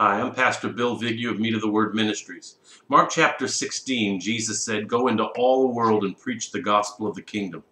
Hi, I'm Pastor Bill Vigue of Meat of the Word Ministries. Mark chapter 16, Jesus said, Go into all the world and preach the gospel of the kingdom.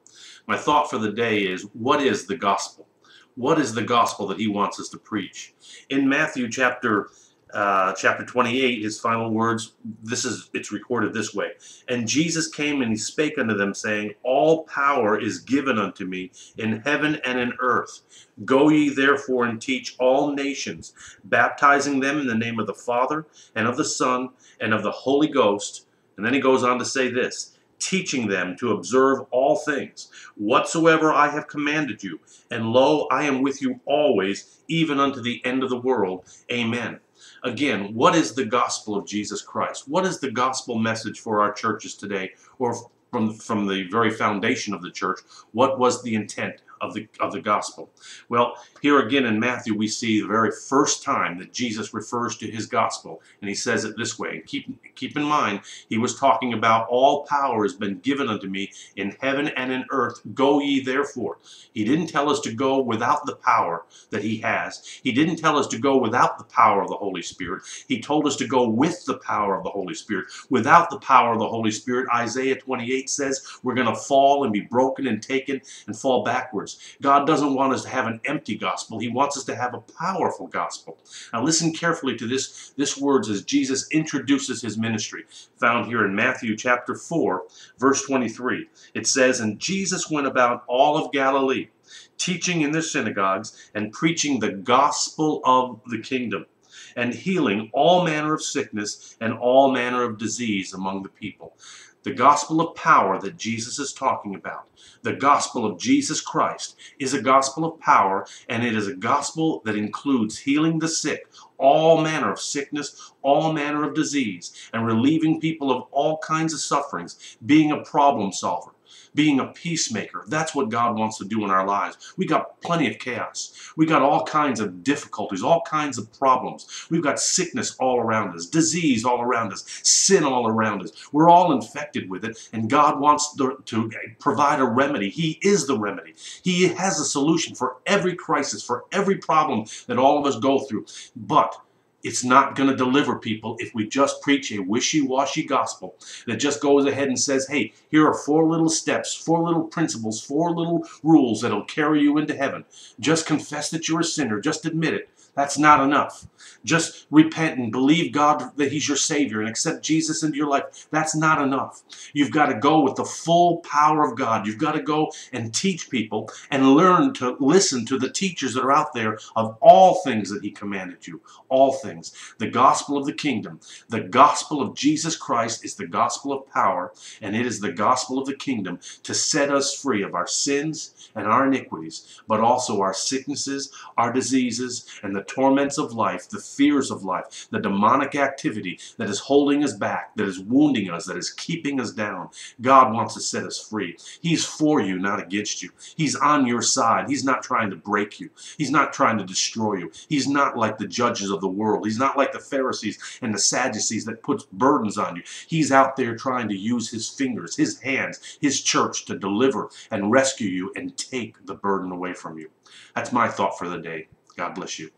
My thought for the day is, what is the gospel? What is the gospel that he wants us to preach? In Matthew chapter uh, chapter 28, his final words, this is, it's recorded this way. And Jesus came and he spake unto them, saying, All power is given unto me in heaven and in earth. Go ye therefore and teach all nations, baptizing them in the name of the Father and of the Son and of the Holy Ghost. And then he goes on to say this, teaching them to observe all things, whatsoever I have commanded you. And lo, I am with you always, even unto the end of the world. Amen. Again, what is the gospel of Jesus Christ? What is the gospel message for our churches today, or from, from the very foundation of the church? What was the intent of the, of the gospel. Well, here again in Matthew, we see the very first time that Jesus refers to his gospel, and he says it this way. Keep, keep in mind, he was talking about all power has been given unto me in heaven and in earth. Go ye therefore. He didn't tell us to go without the power that he has. He didn't tell us to go without the power of the Holy Spirit. He told us to go with the power of the Holy Spirit. Without the power of the Holy Spirit, Isaiah 28 says we're going to fall and be broken and taken and fall backwards. God doesn't want us to have an empty gospel. He wants us to have a powerful gospel. Now listen carefully to this, this words as Jesus introduces his ministry, found here in Matthew chapter 4, verse 23. It says, And Jesus went about all of Galilee, teaching in their synagogues and preaching the gospel of the kingdom and healing all manner of sickness and all manner of disease among the people. The gospel of power that Jesus is talking about, the gospel of Jesus Christ, is a gospel of power, and it is a gospel that includes healing the sick, all manner of sickness, all manner of disease, and relieving people of all kinds of sufferings, being a problem solver being a peacemaker. That's what God wants to do in our lives. We got plenty of chaos. We got all kinds of difficulties, all kinds of problems. We've got sickness all around us, disease all around us, sin all around us. We're all infected with it, and God wants to, provide a remedy. He is the remedy. He has a solution for every crisis, for every problem that all of us go through. But it's not going to deliver people if we just preach a wishy-washy gospel that just goes ahead and says, hey, here are four little steps, four little principles, four little rules that'll carry you into heaven. Just confess that you're a sinner. Just admit it. That's not enough. Just repent and believe God that He's your Savior and accept Jesus into your life. That's not enough. You've got to go with the full power of God. You've got to go and teach people and learn to listen to the teachers that are out there of all things that He commanded you. All things. The gospel of the kingdom. The gospel of Jesus Christ is the gospel of power, and it is the gospel of the kingdom to set us free of our sins and our iniquities, but also our sicknesses, our diseases, and the the torments of life, the fears of life, the demonic activity that is holding us back, that is wounding us, that is keeping us down. God wants to set us free. He's for you, not against you. He's on your side. He's not trying to break you. He's not trying to destroy you. He's not like the judges of the world. He's not like the Pharisees and the Sadducees that puts burdens on you. He's out there trying to use his fingers, his hands, his church to deliver and rescue you and take the burden away from you. That's my thought for the day. God bless you.